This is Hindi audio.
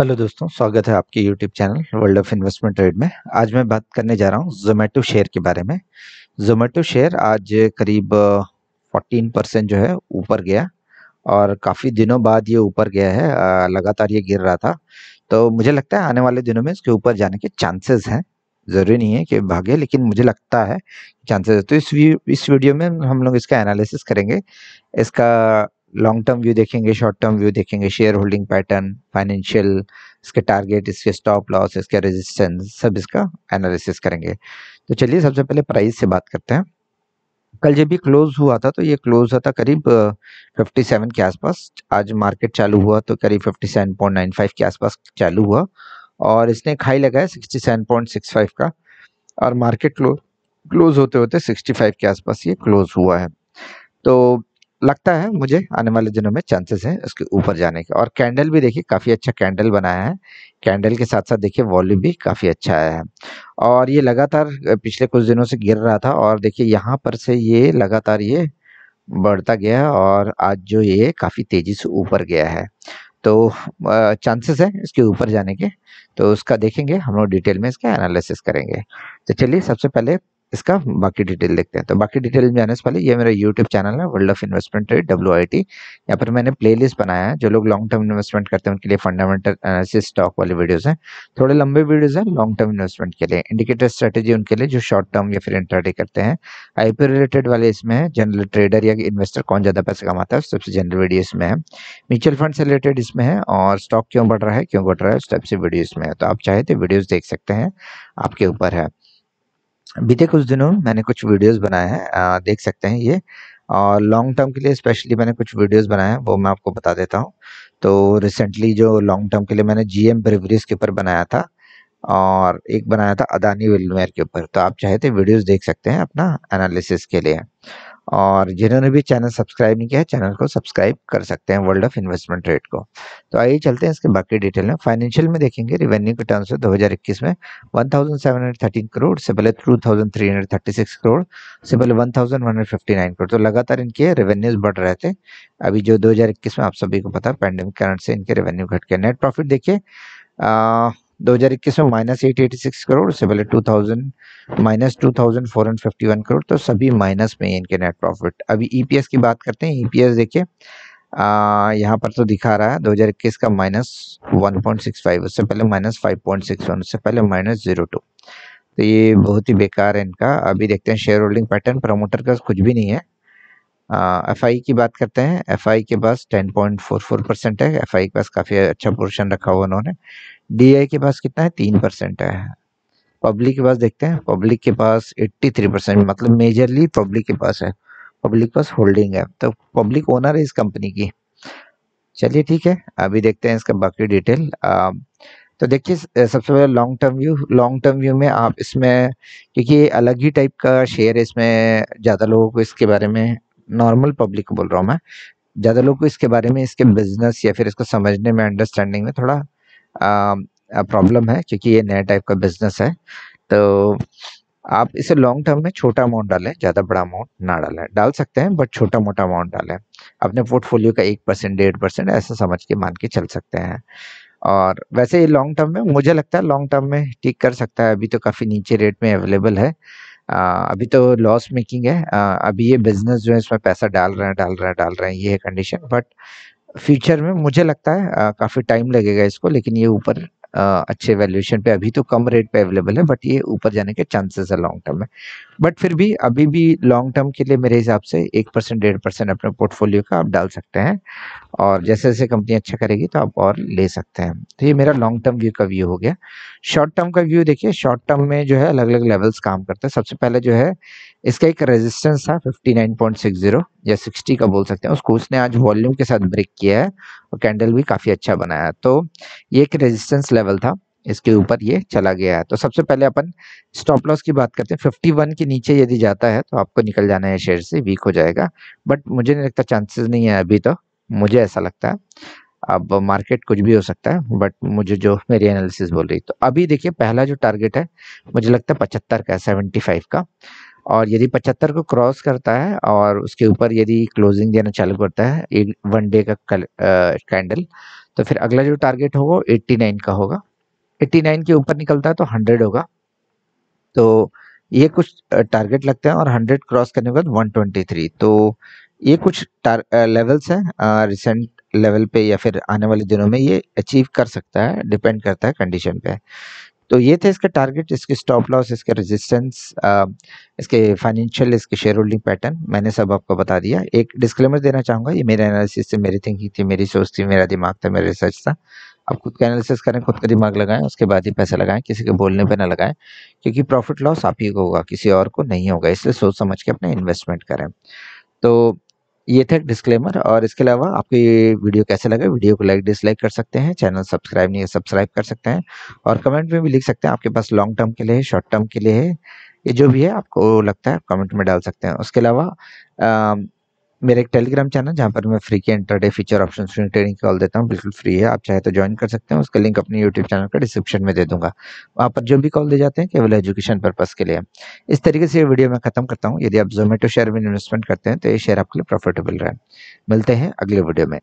हेलो दोस्तों, स्वागत है आपके YouTube channel world of investment trade में। आज मैं बात करने जा रहा हूँ जोमेटो शेयर के बारे में। जोमेटो शेयर आज करीब 14 परसेंट जो है ऊपर गया और काफ़ी दिनों बाद ये ऊपर गया है लगातार ये गिर रहा था। तो मुझे लगता है आने वाले दिनों में इसके ऊपर जाने के चांसेस हैं। ज़रूरी नहीं है कि भागे, लेकिन मुझे लगता है चांसेस तो इस इस वीडियो में हम लोग इसका एनालिसिस करेंगे। इसका लॉन्ग टर्म व्यू देखेंगे शॉर्ट टर्म व्यू देखेंगे शेयर होल्डिंग पैटर्न फाइनेंशियल इसके टारगेट इसके स्टॉप लॉस इसके रेजिस्टेंस सब इसका एनालिसिस करेंगे। तो चलिए सबसे पहले प्राइस से बात करते हैं। कल जब भी क्लोज हुआ था तो ये क्लोज हुआ था करीब 57 के आसपास। आज मार्केट चालू हुआ तो करीब 57.95 के आसपास चालू हुआ और इसने हाई लगाया 67.65 का और मार्केट क्लोज क्लोज होते होते 65 के आसपास ये क्लोज हुआ है। तो लगता है मुझे आने वाले दिनों में चांसेस हैं उसके ऊपर जाने के। और कैंडल भी देखिए, काफ़ी अच्छा कैंडल बनाया है। कैंडल के साथ साथ देखिए वॉल्यूम भी काफ़ी अच्छा आया है। और ये लगातार पिछले कुछ दिनों से गिर रहा था और देखिए यहाँ पर से ये लगातार ये बढ़ता गया और आज जो ये काफ़ी तेज़ी से ऊपर गया है। तो चांसेस है इसके ऊपर जाने के। तो उसका देखेंगे, हम लोग डिटेल में इसका एनालिसिस करेंगे। तो चलिए, सबसे पहले इसका बाकी डिटेल देखते हैं। तो बाकी डिटेल में जाने से पहले ये मेरा यूट्यूब चैनल है world of investment trade W I T यहाँ पर मैंने प्लेलिस्ट बनाया है, जो लोग लॉन्ग टर्म इन्वेस्टमेंट करते हैं, उनके लिए फंडामेंटल एनालिसिस स्टॉक वाले वीडियोस हैं। थोड़े लंबे वीडियोस हैं लॉन्ग टर्म इन्वेस्टमेंट के लिए। इंडिकेटर स्ट्रेटेजी उनके लिए, जो शॉर्ट टर्म या फिर इंटरडे करते हैं। आईपी रिलेटेड वाले इसमें है जनरल ट्रेडर या इन्वेस्टर कौन ज़्यादा पैसे कमाता है सबसे जनरल वीडियो इसमें है। म्यूचुअल फंड से रिलेटेड इसमें है, और स्टॉक क्यों बढ़ रहा है, क्यों बढ़ रहा है, उस टाइप से वीडियो इसमें है। तो आप चाहे तो वीडियोज़ देख सकते हैं, आपके ऊपर है। बीते कुछ दिनों मैंने कुछ वीडियोस बनाए हैं देख सकते हैं ये। और लॉन्ग टर्म के लिए स्पेशली मैंने कुछ वीडियोस बनाए हैं, वो मैं आपको बता देता हूँ। तो रिसेंटली जो लॉन्ग टर्म के लिए मैंने जीएम ब्रिवरीज के ऊपर बनाया था, और एक बनाया था अदानी विलमेयर के ऊपर। तो आप चाहे तो वीडियोज़ देख सकते हैं अपना एनालिसिस के लिए। और जिन्होंने भी चैनल सब्सक्राइब नहीं किया है चैनल को सब्सक्राइब कर सकते हैं वर्ल्ड ऑफ़ इन्वेस्टमेंट रेट को। तो आइए चलते हैं इसके बाकी डिटेल में। फाइनेंशियल में देखेंगे रिवेन्यू के टर्म्स में 2021 में 1713 करोड़ से पहले 2336 करोड़ से पहले 1159 करोड़ तो लगातार इनके रेवेन्यूज बढ़ रहे थे। अभी जो 2021 में आप सभी को पता पैंडेमिक कारण से इनके रेवेन्यू घट गए नेट प्रॉफिट देखिए 2021 में minus eight eighty six crore से पहले 2000 minus two thousand four hundred fifty one crore तो सभी माइनस में इनके नेट प्रॉफिट अभी ईपीएस की बात करते हैं ईपीएस देखिए यहाँ पर तो दिखा रहा है 2021 का minus one point six five उससे पहले minus five point six one उससे पहले माइनस ज़ीरो टू तो ये बहुत ही बेकार है इनका। अभी देखते हैं शेयर होल्डिंग पैटर्न प्रमोटर का कुछ भी नहीं है। एफ़ आई की बात करते हैं। एफ़ आई के पास ten point four four percent है। एफ़ आई के पास काफ़ी अच्छा पोर्शन रखा हुआ उन्होंने। डीआई के पास कितना है? तीन परसेंट है। पब्लिक के पास देखते हैं। पब्लिक के पास एट्टी थ्री परसेंट मतलब मेजरली पब्लिक के पास है। पब्लिक के पास होल्डिंग है। तो पब्लिक ओनर है इस कंपनी की। चलिए ठीक है। अभी देखते हैं इसका बाकी डिटेल आ, तो देखिए सबसे पहले long term view long term view में आप इसमें क्योंकि अलग ही टाइप का शेयर है इसमें ज़्यादा लोगों को इसके बारे में नॉर्मल पब्लिक को बोल रहा हूँ मैं। ज़्यादा लोग को इसके बारे में, इसके बिज़नेस या फिर इसको समझने में अंडरस्टैंडिंग में थोड़ा प्रॉब्लम है, क्योंकि ये नया टाइप का बिज़नेस है। तो आप इसे लॉन्ग टर्म में छोटा अमाउंट डालें, ज़्यादा बड़ा अमाउंट ना डालें। डाल सकते हैं बट छोटा मोटा अमाउंट डालें। अपने पोर्टफोलियो का एक परसेंट डेढ़ परसेंट ऐसा समझ के, मान के चल सकते हैं। और वैसे ये लॉन्ग टर्म में, मुझे लगता है लॉन्ग टर्म में ठीक कर सकता है। अभी तो काफ़ी नीचे रेट में अवेलेबल है। अभी तो लॉस मेकिंग है। अभी ये बिज़नेस जो है इसमें पैसा डाल रहे हैं, डाल रहे हैं, डाल रहे हैं, ये है कंडीशन बट फ्यूचर में मुझे लगता है काफ़ी टाइम लगेगा इसको, लेकिन ये ऊपर अच्छे वैल्यूएशन पे, अभी तो कम रेट पे अवेलेबल है बट ये ऊपर जाने के चांसेस है लॉन्ग टर्म में। बट फिर भी, अभी भी लॉन्ग टर्म के लिए मेरे हिसाब से एक परसेंट डेढ़ परसेंट अपने पोर्टफोलियो का आप डाल सकते हैं। और जैसे जैसे कंपनी अच्छा करेगी तो आप और ले सकते हैं। तो ये मेरा लॉन्ग टर्म व्यू का व्यू हो गया। शॉर्ट टर्म का व्यू देखिए शॉर्ट टर्म में जो है अलग अलग लेवल्स काम करते हैं। सबसे पहले जो है, इसका एक रेजिस्टेंस था 59.60 या 60 का बोल सकते हैं। उसको उसने आज वॉल्यूम के साथ ब्रेक किया है, और कैंडल भी काफ़ी अच्छा बनाया तो ये एक रेजिस्टेंस लेवल था इसके ऊपर ये चला गया है। तो सबसे पहले अपन स्टॉप लॉस की बात करते हैं। 51 के नीचे यदि जाता है तो आपको निकल जाना है शेयर से वीक हो जाएगा। बट मुझे नहीं लगता चांसेस नहीं है अभी तो। मुझे ऐसा लगता है। अब मार्केट कुछ भी हो सकता है बट मुझे जो मेरी एनालिसिस बोल रही तो अभी देखिए पहला जो टारगेट है मुझे लगता है पचहत्तर का सेवेंटी फाइव का। और यदि पचहत्तर को क्रॉस करता है और उसके ऊपर यदि क्लोजिंग देना चालू करता है एक वन डे का कैंडल तो फिर अगला जो टारगेट होगा 89 का होगा। 89 के ऊपर निकलता है तो 100 होगा। तो ये कुछ टारगेट लगते हैं और 100 क्रॉस करने के बाद 123 तो ये कुछ लेवल्स हैं रिसेंट लेवल पे या फिर आने वाले दिनों में ये अचीव कर सकता है डिपेंड करता है कंडीशन पे। तो ये थे इसके टारगेट इसके स्टॉप लॉस इसके रेजिस्टेंस इसके फाइनेंशियल इसके शेयर होल्डिंग पैटर्न मैंने सब आपको बता दिया। एक डिस्क्लेमर देना चाहूँगा, ये मेरे एनालिसिस से मेरी थिंकिंग थी, मेरी सोच थी, मेरा दिमाग था, मेरा रिसर्च था। आप खुद का एनालिसिस करें, खुद का दिमाग लगाएँ, उसके बाद ही पैसा लगाएँ, किसी के बोलने पे ना लगाएँ, क्योंकि प्रॉफिट लॉस आप ही को होगा, किसी और को नहीं होगा, इसलिए सोच समझ के अपना इन्वेस्टमेंट करें। तो ये थे डिस्क्लेमर और इसके अलावा आपको वीडियो कैसे लगे, वीडियो को लाइक डिसलाइक कर सकते हैं चैनल सब्सक्राइब नहीं है सब्सक्राइब कर सकते हैं और कमेंट में भी लिख सकते हैं, आपके पास लॉन्ग टर्म के लिए है शॉर्ट टर्म के लिए है ये जो भी है आपको लगता है कमेंट में डाल सकते हैं। उसके अलावा मेरा एक टेलीग्राम चैनल जहाँ पर मैं फ्री के intraday feature option training call देता हूँ। बिल्कुल फ्री है, आप चाहे तो ज्वाइन कर सकते हैं। उसका लिंक अपने यूट्यूब चैनल का डिस्क्रिप्शन में दे दूँगा। वहाँ पर जो भी कॉल दे जाते हैं, केवल एजुकेशन पर्पज के लिए। इस तरीके से ये वीडियो मैं खत्म करता हूँ। यदि आप जोमेटो शेयर में इन्वेस्टमेंट करते हैं तो ये शेयर आपके लिए प्रॉफिटेबल रहे। मिलते हैं अगले वीडियो में।